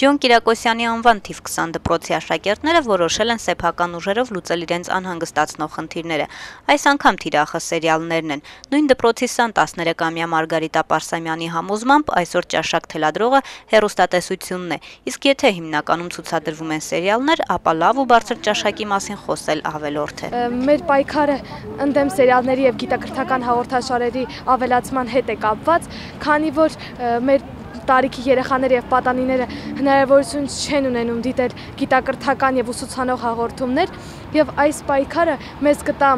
Ջոն Կիրակոսյանի անվան թիվ 20 դպրոցի աշակերտները որոշել են սեփական ուժերով լուծել իրենց անհանգստացնող խնդիրները։ Այս անգամ թիրախը սերիալներն են։ Նույն դպրոցի սան 13-ամյա Մարգարիտա Պարսամյանի համոզմամբ այսօր ճաշակ թելադրողը հերոստատեսությունն է։ Իսկ եթե հիմնականում ցուցադրվում են սերիալներ, ապա լավ ու բարձր ճաշակի մասին խոսել ավելորդ է։ Մեր պայքարը ընդդեմ սերիալների եւ գիտակրթական հաղորդաշարերի ավելացման հետ է կապված, քանի որ մեր տարիքի երեխաները եւ պատանիները հնարավորություն չեն ունենում դիտել գիտակրթական եւ ուսուցանող հաղորդումներ եւ այս պայքարը մեզ կտա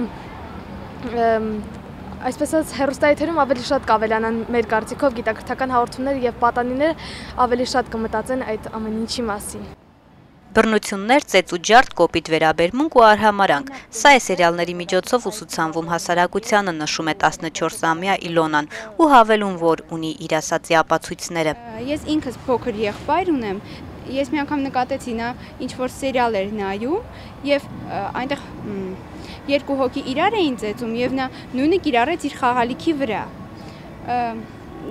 այսպես ասած հերոստայթերում ավելի շատ կավելանան մեր կարծիքով գիտակրթական հաղորդումները եւ պատանիները ավելի շատ կմտածեն այդ ամեն ինչի մասին բռնություններ, ծեծուջարդ, կոպիտ վերաբերմունք ու արհամարանք։ Սա է սերիալների միջոցով ուսուցանվում հասարակությանը, նշում է 14-ամյա Իլոնան ու հավելում, որ ունի իր ասացի ապացույցները։ Ես ինքս փոքր եղբայր ունեմ, ես մի անգամ նկատեցի նա ինչ որ սերիալ էր նայում եւ այնտեղ երկու հոգի իրար էին ծեծում եւ նա նույնը կիրառեց իր խաղալիքի վրա։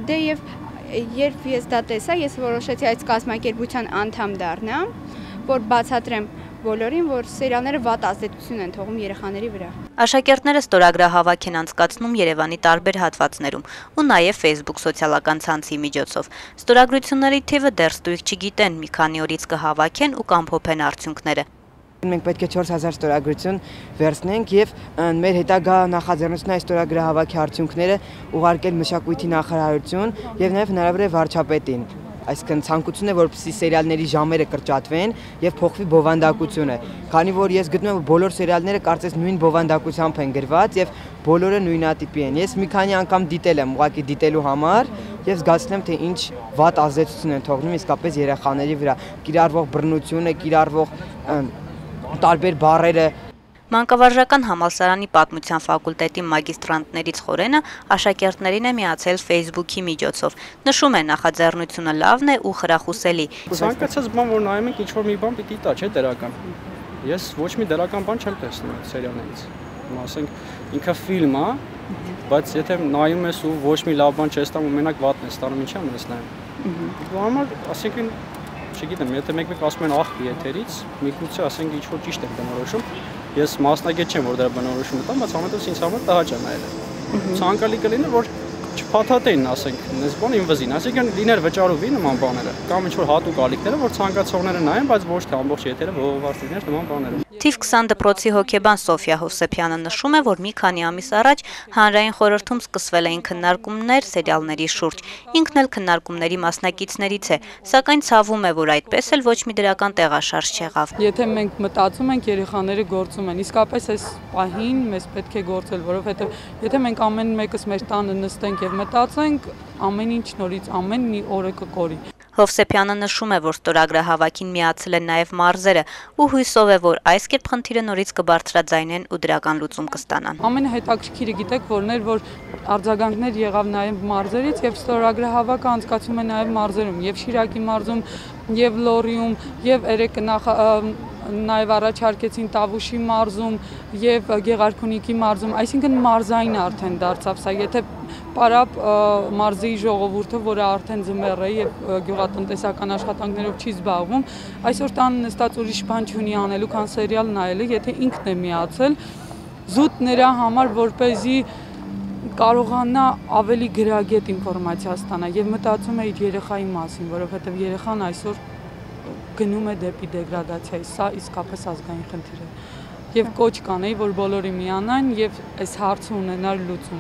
Դե եւ երբ ես դա տեսա, ես որոշեցի այդ կազմակերպության անդամ դառնամ որ բացատրեմ բոլորին, որ սերիալները վատ ազդեցություն են թողում երեխաների վրա։ Աշակերտները ստորագրահավաք են անցկացնում Երևանի տարբեր հատվածներում ու նաև Facebook սոցիալական ցանցի միջոցով։ Ստորագրությունների թիվը դեռ ստույգ չգիտեն, մի քանի օրից կհավաքեն ու կամփոփեն արդյունքները։ Մենք պետք է 4000 ստորագրություն վերցնենք եւ մեր հետագա նախաձեռնությունը այս ստորագրահավաքի արդյունքները ուղարկել մշակույթի նախարարություն եւ նաեւ հնարավոր է վարչապետին այսինքն ցանկություն է որպեսզի սերիալների ժամերը կրճատվեն եւ փոխվի բովանդակությունը քանի որ ես գտնում եմ որ բոլոր սերիալները կարծես նույն բովանդակությամբ են գրված եւ բոլորը նույնատիպի են ես մի քանի անգամ դիտել եմ ուղղակի դիտելու համար եւ զգացել եմ թե ինչ վատ ազդեցություն են թողնում իսկապես երեխաների վրա կիրառվող բռնությունը կիրառվող տարբեր բառերը Մանկավարժական համալսարանի պատմության ֆակուլտետի մագիստրանտներից խորենը աշակերտներին է միացել Facebook-ի միջոցով։ Նշում է նախաձեռնությունը լավն է ու խրախուսելի։ Ցանկացած բան, որ նայում ենք, ինչ որ մի բան պիտի տա, չէ՞ դրական։ Ես ոչ մի դրական բան չեմ տեսնում այդ սերիալներից։ Ասենք ինքը ֆիլմ է, բայց եթե նայում ես ու ոչ մի լավ բան չես տանում, մենակ վատն ես տանում, ինչի՞ եմ ես նայում։ Ու համար, ասենք չգիտեմ, եթե մեկ-մեկ ասում են աղբի եթերից, միգուցե ասենք ինչ որ ճիշտ են բնորոշում, Ես մասնագետ չեմ, որ դրա բնորոշումը տամ, բայց ամենտեղս ինձ համար տհաճ է նայելը։ Ցանկալի կլինի, որ չփաթաթեին, ասենք, այս բան իմ վզին, այսինքն լիներ վճարովի նման բաները, կամ ինչ որ հատուկ ալիքները, որ ցանկացողները նայեն, բայց ոչ թե ամբողջ եթերը ողողված լիներ նման բաները։ Թիվ 20 դպրոցի հոկեբան Սոֆիա Հովսեփյանը նշում է, որ մի քանի ամիս առաջ հանրային խորհրդում սկսվել էին քննարկումներ սերիալների շուրջ։ Ինքն էլ քննարկումների մասնակիցներից է, սակայն ցավում է, որ այդպես էլ ոչ մի դրական տեղաշարժ չեղավ։ Եթե մենք մտածում ենք, երեխաները գործում են, իսկապես այս պահին մեզ պետք է գործել, որովհետև եթե մենք ամեն մեկս մեր տանը նստենք եւ մտածենք, ամեն ինչ նորից ամեն մի օրը կկորի։ Հովսեփյանը նշում է, որ ստորագրահավաքին միացել են նաև մարզերը ու հույսով է, որ այս կերպ խնդիրը նորից կբարձրաձայնեն ու դրական լուծում կստանան։ Ամենահետաքրքիրը գիտեք որն էր, որ արձագանքներ եղավ նաև մարզերից եւ ստորագրահավաքը անցկացում է նաև մարզերում, եւ Շիրակի մարզում, եւ Լորիում, եւ նախ նաև առաջարկեցին Տավուշի մարզում եւ Գեղարքունիքի մարզում, այսինքն մարզային արդեն դարձավ սա, եթե Պարապ մարզի ժողովուրդը, որը արդեն ձմեռ է եւ գյուղատնտեսական աշխատանքներով չի զբաղվում, այսօր տան նստած ուրիշ բան չունի անելու, քան սերիալ նայելը, եթե ինքն է միացել զուտ նրա համար, որ เป զի կարողանա ավելի գրագետ ինֆորմացիա ստանա եւ մտածում է իր երեխայի մասին, որովհետեւ երեխան այսօր գնում է դեպի դեգրադացիա, սա իսկապես ազգային խնդիր է։ Եվ կոչ կանեի, որ բոլորի միանան եւ այս հարցը ունենար լուծում։